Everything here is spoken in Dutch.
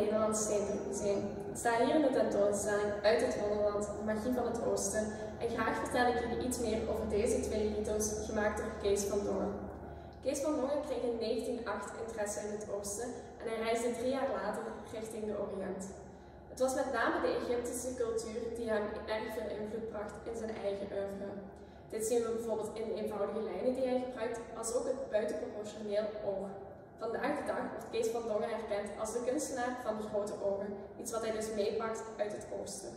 Nederlands Steendrukmuseum. Ik sta hier in de tentoonstelling Uit het Wonderland, de magie van het oosten en graag vertel ik jullie iets meer over deze twee lito's gemaakt door Kees van Dongen. Kees van Dongen kreeg in 1908 interesse in het oosten en hij reisde drie jaar later richting de Oriënt. Het was met name de Egyptische cultuur die hem erg veel invloed bracht in zijn eigen oeuvre. Dit zien we bijvoorbeeld in de eenvoudige lijnen die hij gebruikt, als ook het buitenproportioneel oog. Kees van Dongen erkend als de kunstenaar van de grote ogen, iets wat hij dus meepakt uit het oosten.